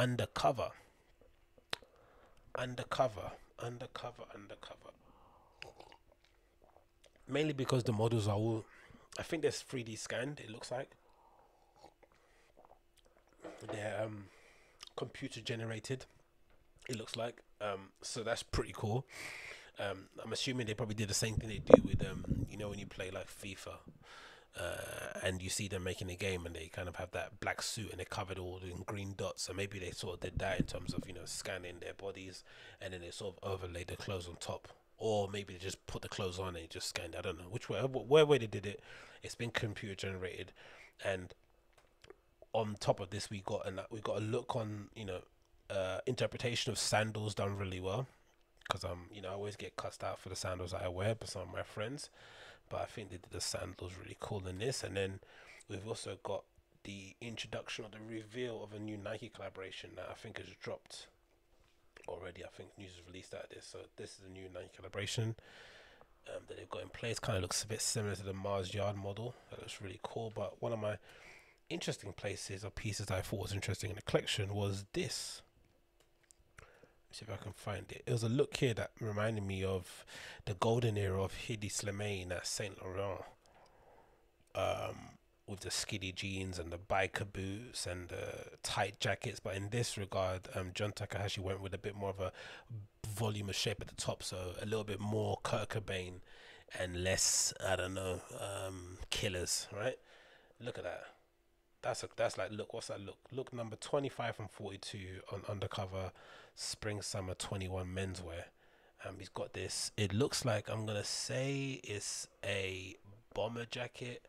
undercover, undercover, undercover, undercover. Mainly because the models are all, I think there's 3D scanned. It looks like they're um, computer generated. It looks like um, so that's pretty cool. Um, I'm assuming they probably did the same thing they do with um, you know, when you play like FIFA, uh, and you see them making a game and they kind of have that black suit and they're covered all in green dots. So maybe they sort of did that in terms of you know scanning their bodies and then they sort of overlay the clothes on top, or maybe they just put the clothes on and just scanned. I don't know which way, where way they did it. It's been computer generated, and on top of this, we got and we got a look on you know uh, interpretation of sandals done really well because I'm, you know, I always get cussed out for the sandals I wear by some of my friends. But I think they did the sandals really cool in this. And then we've also got the introduction or the reveal of a new Nike collaboration that I think has dropped already. I think news is released out of this. So this is a new Nike collaboration um, that they've got in place. Kind of looks a bit similar to the Mars Yard model. That looks really cool. But one of my interesting places or pieces that I thought was interesting in the collection was this see if I can find it. It was a look here that reminded me of the golden era of Hedi Slimane at Saint Laurent. Um, with the skinny jeans and the biker boots and the tight jackets, but in this regard, um, Jun Takahashi went with a bit more of a volume of shape at the top, so a little bit more Kurt Cobain and less, I don't know, um, killers, right? Look at that. That's a, that's like look what's that look? Look number 25 and 42 on undercover spring summer 21 menswear. Um he's got this it looks like i'm gonna say it's a bomber jacket.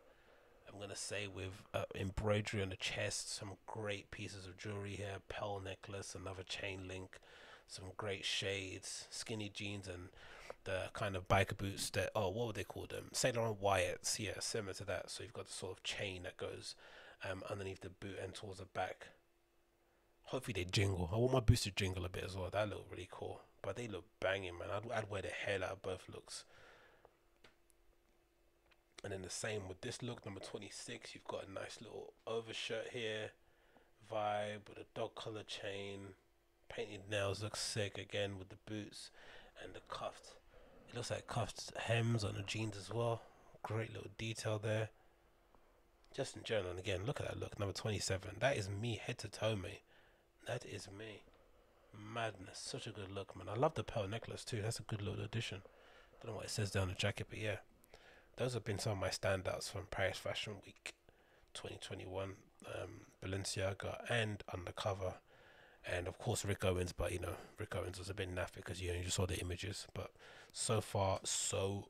I'm gonna say with uh, embroidery on the chest some great pieces of jewelry here pearl necklace another chain link some great shades skinny jeans and the kind of biker boots that oh what would they call them? Saint Laurent Wyatts yeah similar to that. So you've got the sort of chain that goes um, underneath the boot and towards the back. Hopefully they jingle. I want my boots to jingle a bit as well. That look really cool. But they look banging, man. I'd, I'd wear the hell out of both looks. And then the same with this look, number 26. You've got a nice little overshirt here. Vibe with a dog collar chain. Painted nails look sick again with the boots and the cuffed. It looks like cuffed hems on the jeans as well. Great little detail there just in general. And again, look at that look, number 27. That is me head to toe, mate. That is me. Madness. Such a good look, man. I love the pearl necklace too. That's a good little addition. Don't know what it says down the jacket, but yeah. Those have been some of my standouts from Paris Fashion Week 2021. Um, Balenciaga and Undercover. And of course Rick Owens, but you know, Rick Owens was a bit naff because you know you saw the images. But so far, so